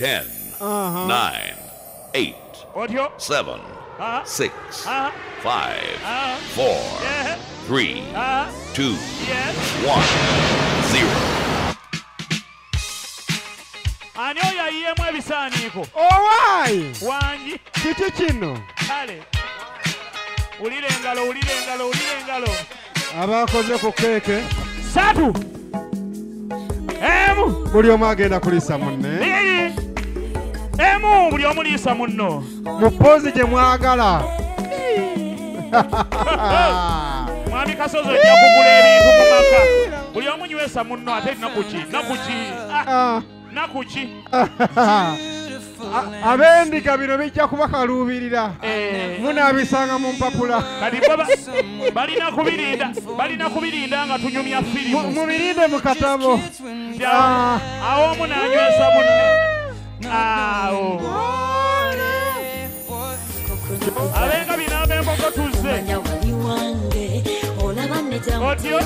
10, Uh-huh. 9, 8, Audio. 7, uh-huh. 6, uh-huh. 5, uh-huh. 4, Yeah. 3, uh-huh. 2, Yes. 1, 0. ani oyo ayiyeemu ebisaaniiko owai wangi kiki kino kale wulira engalo wulira engalo wulira engalo abakoze ku keeke satu emu buli omu agenda kulisa munne emu buli omu liisa munno mu poozi gye mwagala. Mwami kasozi ojja kugula ebintu mu maka. Buli omu nywesa munno ate nakuki nakuki Ah. nakuki A- ab'endiga bino bijja kubakaluubirira munaabisanga mu mpapula. Kati balina kubirinda balina kubirinda nga tunyumya firimu. Mubirinde mu katabo. Nja- awo omu nanywesa munne Au. abenga bina bembo gotuze otyo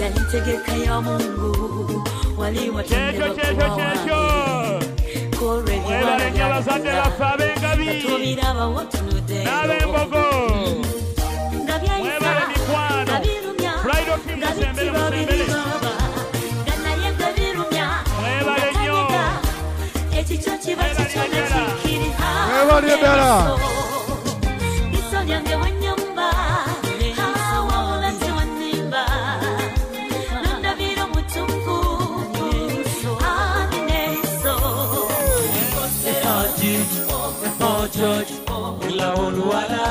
yalitegeka ya mungu waliwatekyo kyekyo kyekyo webalenya abazadde baffe ab'engabi n'ab'embogo Ariadara. George, la Oluwala.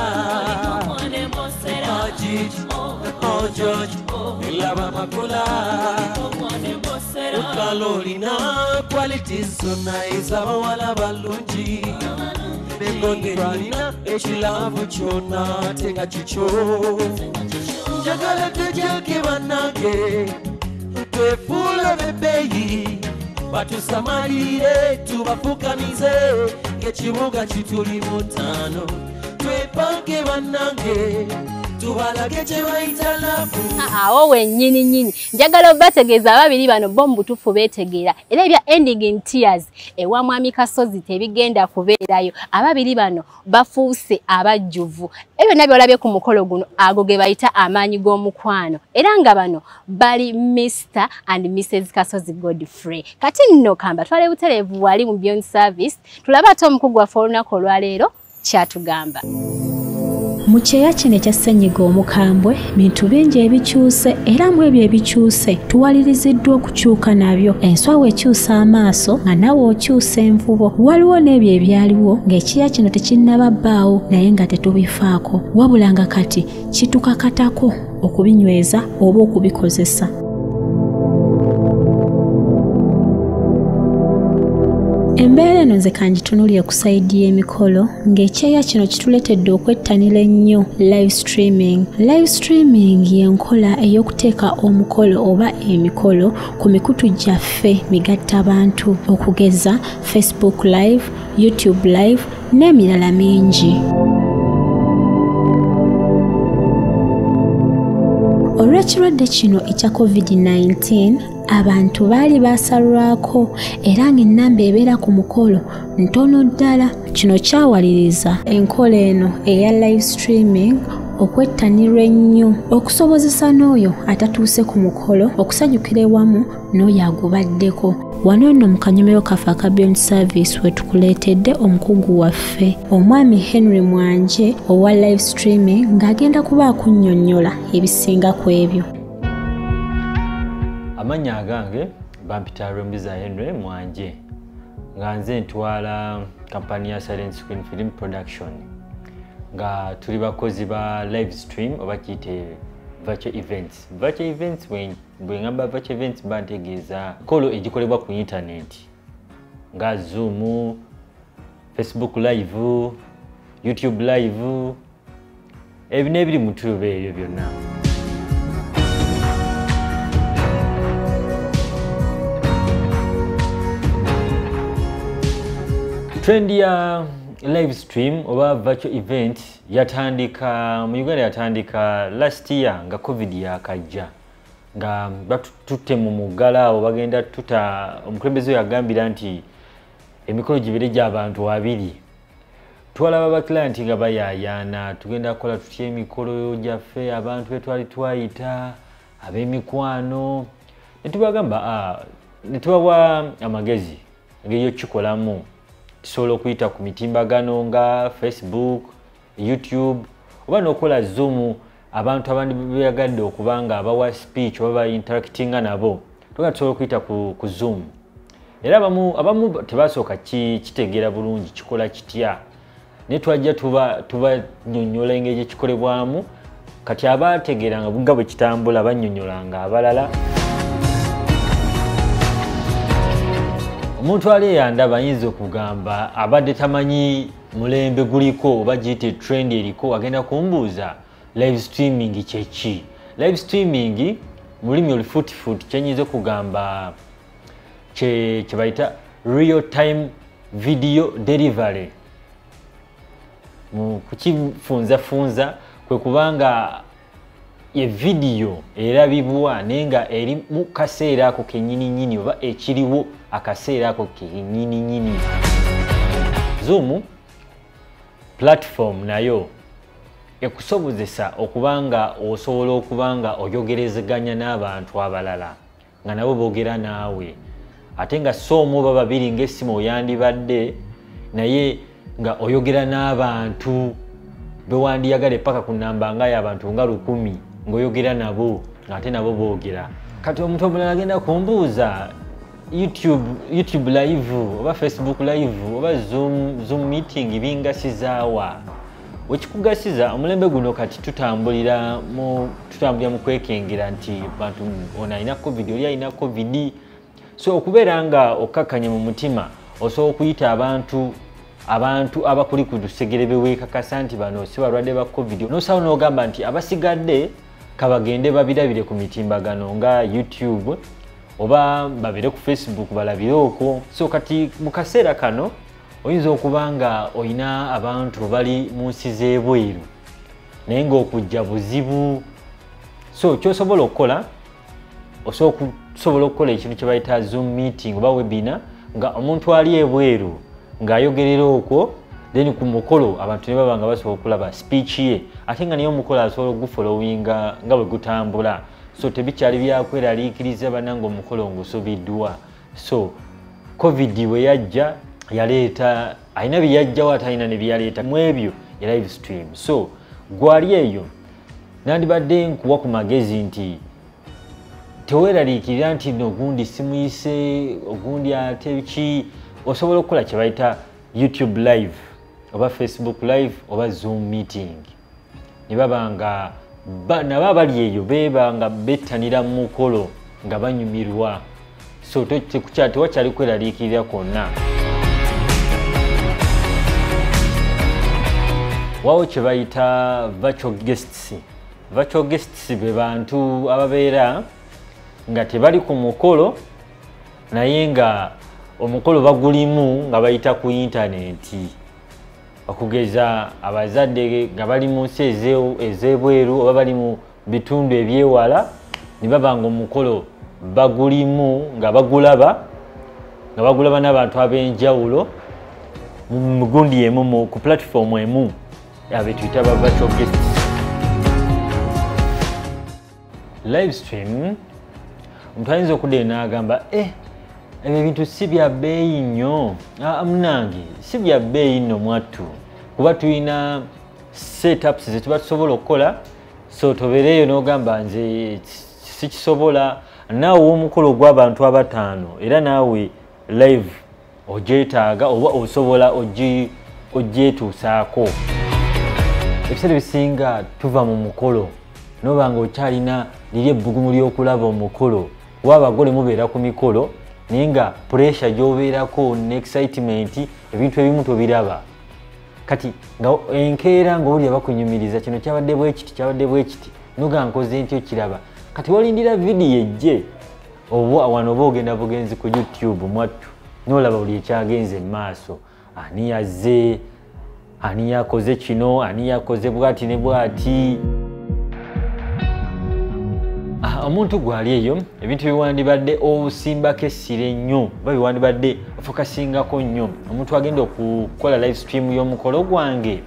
Oh George, oh mama kula. ukaloli na qualities so nice abawala balunji. Alina ekiravu kyonna ate nga kikyo. Njagala tujake bannange, twefuule bebbeeyi. batusamalire tubafukamize ng'ekibuga kituli mutaano twepange bannange tubalage kye bayita lafu awo wennyini nnyini njagala obategeeza ababiri bano bo mu butuufu beetegeera. Era ebya ending in tears ewa mwami kasozi tebigenda kubeerayo. Ababiri bano bafuuse abajjuvu. Ebyo byonna byolabye ku mukolo guno ago ge bayita amaanyi g'omukwano. Era nga bano bali mr and mrs kasozi godfrey. Kati nno kamba twale butereevu wali mu beyond service tulabe ate omukugu waffe olunaku olwaleero kyatugamba mu kyeya kino ekya ssenyiga omukambwe bintu bingi ebikyuse era mu ebyo ebikyuse tuwaliriziddwa okukyuka nabyo. Enswa weekyusa amaaso nga nawe okyusa envubo. Waliwo n'ebyo ebyaliwo ng'ekyeya kino tekinnaba bbaawo naye nga tetubifaako. Wabula nga kati kitukakatako okubinyweza oba okubikozesa embeera eno nze kangitunulire ku sayidi y'emikolo ng'ekyeya kino kituletedde okwettanira ennyo live streaming. Live streaming y'enkola ey'okuteeka omukolo oba emikolo ku mikutu gyaffe migattabantu okugeza facebook live youtube live n'emirala mingi olw'ekirwadde kino ekya covid-19 abantu baali basalwako era ng'ennamba ebeera ku mukolo ntono ddala. Kino kyawaliriza enkola eno eya live streaming okwettanirwa ennyo okusobozesa n'oyo atatuuse ku mukolo okusanyukira ewamu n'oyo agubaddeko wano nno mu kanyomero kaffe aka beyond service we tukuleetedde omukugu waffe omwami henry mwanje owa live streaming ng'agenda kuba akunnyonnyola ebisinga ku ebyo. Amannya agange bampita rwembiza henry mwanje nga nze ntwala kampani ya silent screen film production nga tuli bakozi ba live stream oba kiyite virtual events. Virtual events bwe- ngamba virtual events mba ntegeeza kolo egikolebwa ku internet nga zoom facebook live youtube live ebyo n'ebiri mu tuba ebyo byonna. Trend ya live stream oba virtual event yatandika mu uganda yatandika last year nga covid yakajja. Nga batutte mu muggala awo bagenda tuta omukulembeze yagambira nti emikolo gibere gy'abantu abiri. Twalaba bakilanti nga bayayaana tugenda kukola tutya emikolo gyaffe abantu be twali twayita ab'emikwano. Ne tubagamba "Ah, ne tubawa amagezi engeri yokikolamu tusobola okuyita ku mitimbagano nga facebook youtube oba n'okukola zoom abantu abandi beyagadde okuba nga abawa speech oba bainteractinga nabo tuga tusobola okuyita ku, ku zoom. Era abamu, abamu tebasooka ki- kitegeera bulungi kikola kitya? Naye twajja tuba tubanyonyola engeri gyekikolebwamu kati abategeeranga nga bwe kitambula bannyonnyolanga abalala omuntu ali eyandaba ayinza okugamba abadde tamanyi mulembe guliko oba giyite trend eriko agenda kumbuuza live streaming kyeki live streaming mu lulimi olufuutifuuti kyenyinza okugamba kye kye bayita real time video delivery. Kukifunzafunza kwe kubanga evidiyo erabibwa naye nga eri mu kaseera ako kenyininyini oba ekiriwo akaseera ako kenyininyini zoom platform nayo ekusobozesa okuba nga osobola okuba nga oyogerezeganya n'abantu abalala nga nabo boogera naawe. Ate nga soomu oba babiri ng'essimu oyandibadde naye nga oyogera n'abantu bewandiyagala epaka ku namba ngayo abantu nga lukumi ng'oyogera nabo ng'ate nabo boogera. Kati omuntu omulala agenda kumbuuza youtube, youtube live oba facebook live oba zoom, zoom meeting bingasizaawa wekikugasiza omulembe guno kati tutambulira mu tutambulira mu kwekengera nti bantu ono alina covid oli alina covid. So okubeera nga okkakkanye mu mutima osobola okuyita abantu abantu abakuli ku lusegere beweekakasa nti bano si balwadde ba covid. Nosaba n'ogamba nti abasigadde kabagende babirabire ku mitimbagano nga youtube oba babire ku facebook balabire okwo. So kati mu kaseera kano oyinza okuba nga olina abantu bali mu nsi z'ebweru naye ngaokujja buzibu. So kyosobola okukola osobola okukola ekintu kye bayita zoom meeting oba webina nga omuntu ali ebweru ng'ayogerera okwo then ku mukolo abantu ne baba nga basobola okulaba speech ye ate nga naye omukolo asobola ogufolowinga nga bwe gutambula. So tebikyali byakweraliikiriza bannanga omukolo ngusubiddwa so covid bwe yajja yaleeta alina byeyajjawo ate alina ne byeyaleeta mu ebyo ya live stream. So gwali eyo nandibadde nkuwa ku magezi nti teweeraliikirira nti no ogundi simuyise ogundi ate ki? Osobola okukola kye bayita youtube live oba facebook live oba zoom meeting. Ne baba nga nabo abali eyo beba nga bettanira mu mukolo nga banyumirwa. So tewakyali kweraliikirira kwonna. Wawo kye bayita virtual guests. Virtual guests be bantu ababeera nga tebali ku mukolo naye nga omukolo bagulimu nga bayita ku intaneti okugeza abazadde nga bali mu nsi eze- ez'ebweru oba bali mu bitundu ebyewala ne baba nga omukolo bagulimu nga bagulaba nga bagulaba n'abantu ab'enjawulo mu migundi emu mu- ku platform emu abetuyita ba virtual guests. Live stream omuntu ayinza okuddayo n'agamba eh ebyo ebintu si bya bbeeyi nnyo. Munange si bya bbeeyi nno mwattu. Kuba tulina setups ze tuba tusobola okukola so tobeereeyo n'ogamba nze sikisobola. Naawe w'omukolo gw'abantu abataano era naawe live ogyetaaga oba osobola ogyetuusaako. Ebiseera ebisinga tuva mu mukolo noba nga okyalina liri ebbugumu ly'okulaba omukolo kuba abagole mubeera ku mikolo naye nga puresha gy'obeerako ne excitement ebintu ebimu tobiraba. Kati enkeera ngaowulira bakunyumiriza kino kyabadde bwe kiti kyabadde bwe kiti. Noga nkoze ntyo kiraba. Kati walindira vidiyo ejje wano oba ogenda bugenzi ku youtube mwattu. Nolaba buli ekyagenze mu maaso. Ani yazze? Ani yakoze kino? Ani yakoze bwati ne bwati? Ah, omuntu gwali eyo ebintu biwandibadde osimbako essira ennyo oba biwandibadde ofokasingako nnyo. Omuntu agenda okukola live stream y'omukolo gwange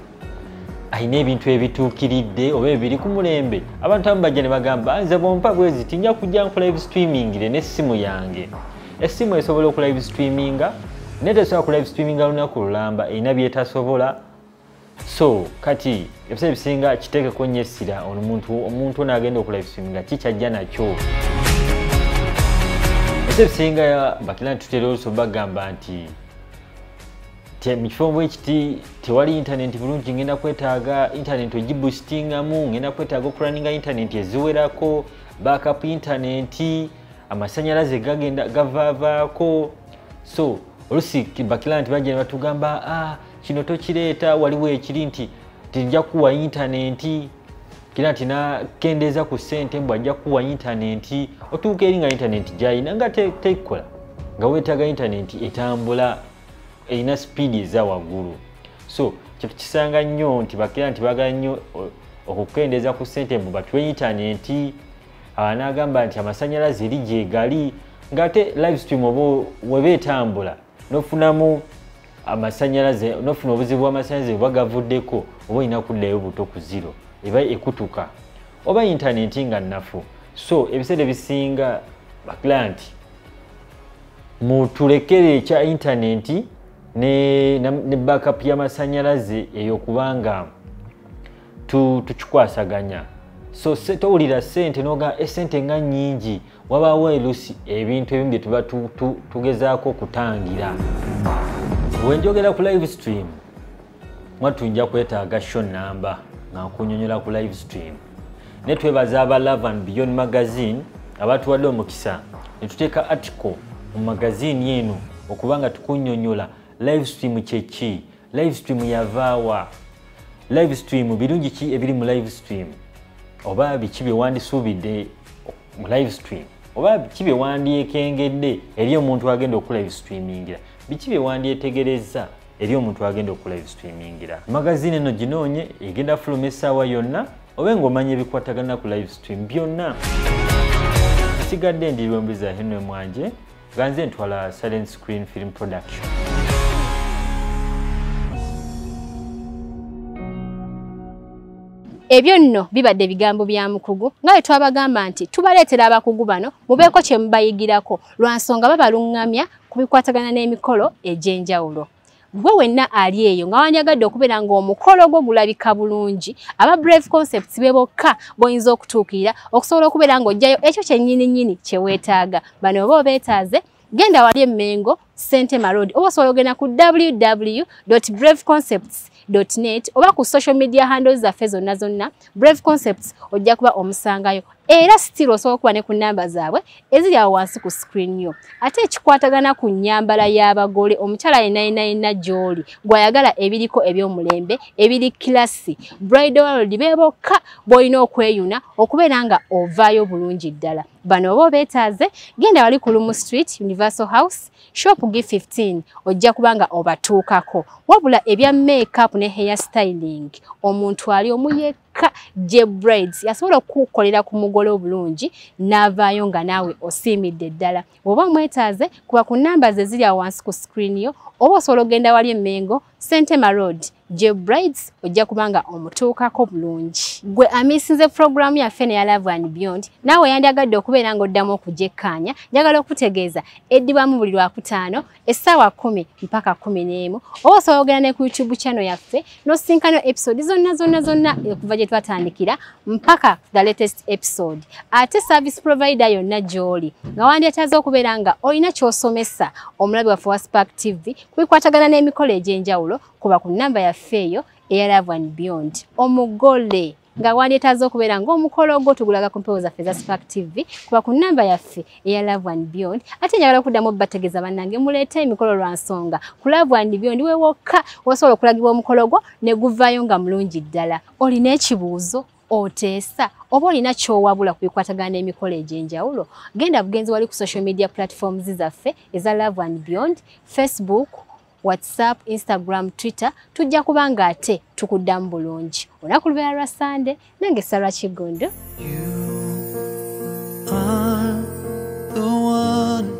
alina ebintu ebituukiridde oba ebiri ku mulembe. Abantu abamu bajja ne bagamba nze bwompa bwezi tijja kujja nku live streamingire n'essimu yange. Essimu esobola oku live streaminga naye tesobola ku live streaminga lunaku lulamba erina byetasobola so kati ebiseera ebisinga kiteekeko nnyo essira omuntu omuntu ono agenda oku live streaminga kikyajja nakyo? Ebiseera ebisinga bakira tutera oluso bagamba nti mu kifo bwekiti tewali intaneti bulungi ngenda kwetaaga intaneti ogibustingamu ngenda kwetaaga okulaninga intaneti eziwerako backup intaneti amasanyalaze gagenda gavaavaako. So olusi bakira nti bajja ne batugamba ah, kino tokireeta waliwo ekiri nti tijja kuwa intaneti kira nti nakendeeza ku ssente mbw ajja kuwa intaneti otuuka eri nga intaneti gyayina nga te- tekola nga weetaaga intaneti etambula erina sipiidi eza waggulu. So kyekisanga nnyo nti bakira nti bagala nnyo okukendeeza ku ssente mbu batuwe intaneti abanagamba nti amasanyalaze eri gyegali ngaate live stream oba weba etambula nofunamu amasanyalaze nofuna obuzibu bw'amasanyalaze bwe bagavuddeko oba olina kuddayo buto ku ziro eba ekutuka oba intaneti nga nnafu. So ebiseera ebisinga bakira nti mutulekere ekya intaneti ne, backup y'amasanyalaze eyo kubanga tu- tukikwasaganya. So towulira sente noga esente nga nyingi wabaawo elusi ebintu ebimu bye tuba tu- tu- tugezaako okutangira wenjogera ku live stream mwattu nja kwetaaga show namba nga nkunyonyola ku live stream. Ne twebaza aba love and beyond magazine abatuwadde omukisa ne tuteeka article mu magazini eno okuba nga tukunyonyola live stream kyeki live stream yavaawa live stream birungi ki ebiri mu live stream? Oba biki byewandisuubidde mu live stream? Oba biki byewandyekengedde eri omuntu agenda oku live streamingira biki byewandyetegereza eri omuntu agenda oku live streamingira magazini eno ginoonye egenda fuluma essaawa yonna oba ngaomanya ebikwatagana ku live stream byonna? Sigadde ndirwembuza henry mwanje nga nze ntwala silent screen film production ebyo nno bibadde ebigambo bya mukugu. Nga bwe twabagamba nti tubaleetera abakugu bano mubeeko kye mubayigirako lwa nsonga babaluŋŋamya ku bikwatagana n'emikolo egy'enjawulo. Gwe wenna ali eyo nga wandyagadde okubeera ng'omukolo gwo gulabika bulungi aba brave concepts be bokka b'oyinza okutuukirira okusobola okubeera ng'ojjayo ekyo kyennyininyini kye weetaaga. Bano oba obeetaaze genda wali emmengo sentema road oba osobola ogenda ku www braveconcepts net oba ku social media handles zaffe zonna zonna. Brave concepts ojja kuba omusangayo era still osobola okuba ne ku namba zaabwe eziri awo wansi ku screen yo. Ate ekikwatagana ku nnyambala y'abagole omukyala yenayinayina gy'oli gw'ayagala ebiriko eby'omulembe ebiri kilasi bridal world be bokka b'olina okweyuna okubeera nga ovaayo bulungi ddala. Bano oba obeetaaze genda wali ku lumu street universal house shop g15 ojja kuba nga obatuukako. Wabula ebya makeup ne hair styling omuntu ali omu yekka je braids. Yasobola okukolera ku mugole obulungi n'avaayo nga naawe osiimidde ddala. Bw'oba omwetaaze kuba ku namba ze ziri awo wansi ku screen yo oba osobola ogenda wali emmengo sentema road je brides ojja kubanga omutuukako bulungi gwe amisinze puroguramu yaffe neya love and beyond naawe yandyagadde okubeera ng'oddamu okugyekkanya njagala okutegeeza eddibwamu buli lwakutaano essaawa kumi mpaka kumi n'emu oba osobola ogenda ne ku youtube channel yaffe n'osinkano episode zonna zonna zonna okuva gye twatandikira mpaka the latest episode. Ate service provider yonna gy'oli nga wandyetaaze okubeera nga olina ky'osomesa omulabi waffe wa spark tv kubikwatagana n'emikolo egy'enjawulo kuba ku nnamba yaffe eyo eya love and beyond. Omugole nga wandyetaaze okubeera ng'omukolo ogwo tugulaga ku mpewo zaffe za spark tv kuba ku nnamba yaffe eya love and beyond ate njagala okuddamu bategeeza bannange muleete emikolo lwa nsonga. Ku love and beyond we wokka wasobola okulagibwa omukolo gwo ne guvaayo nga mulungi ddala. Olina ekibuuzo oteesa oba olina kyowabula ku bikwatagana n'emikolo egy'enjawulo? Genda bugenzi wali ku social media platforms zaffe eza love and beyond facebook whatsapp instagram twitter tujja kuba ng'ate tukuddamu bulungi. Olunaku lubeera lwa sande nange sarwa kigundu. You are the one